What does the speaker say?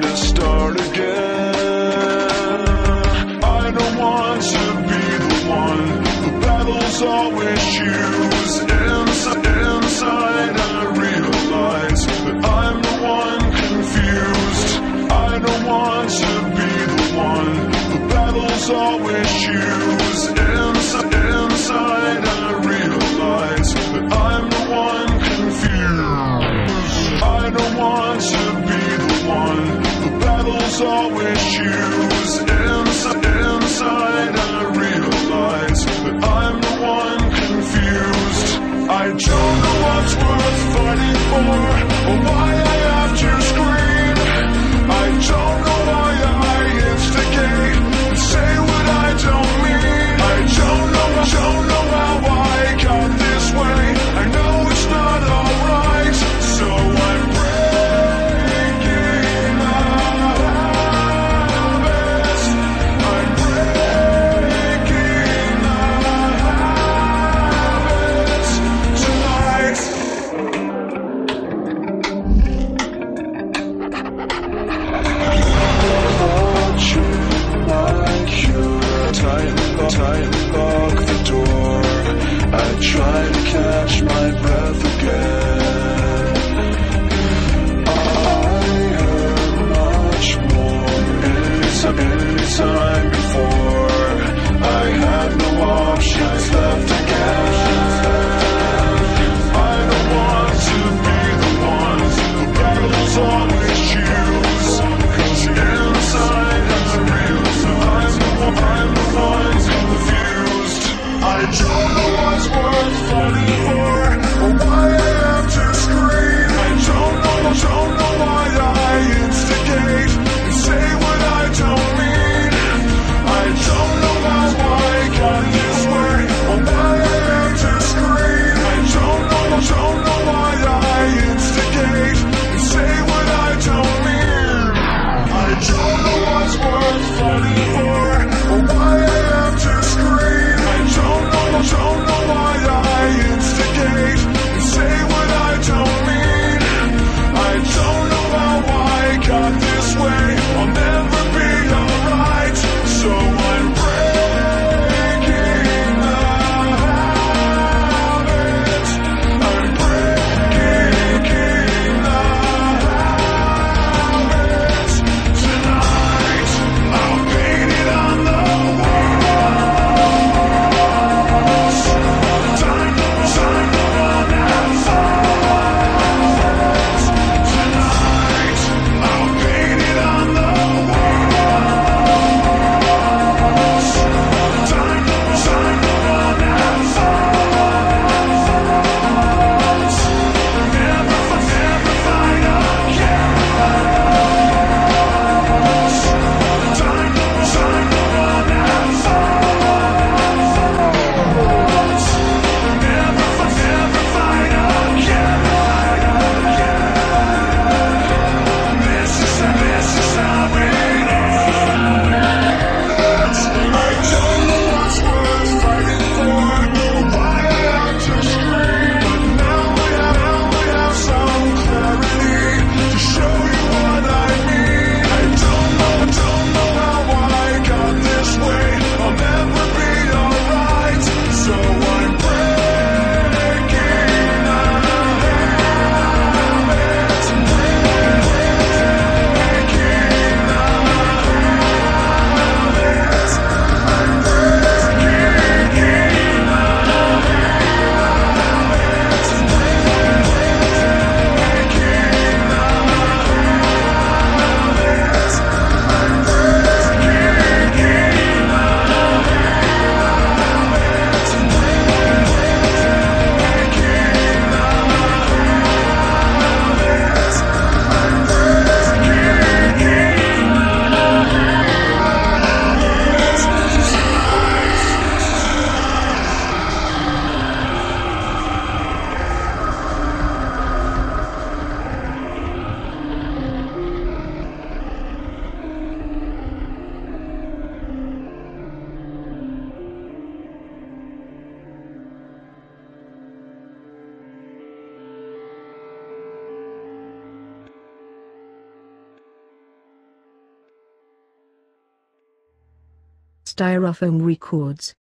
gonna start again. I don't want to be the one. who battle's always you. Styrofoam Records.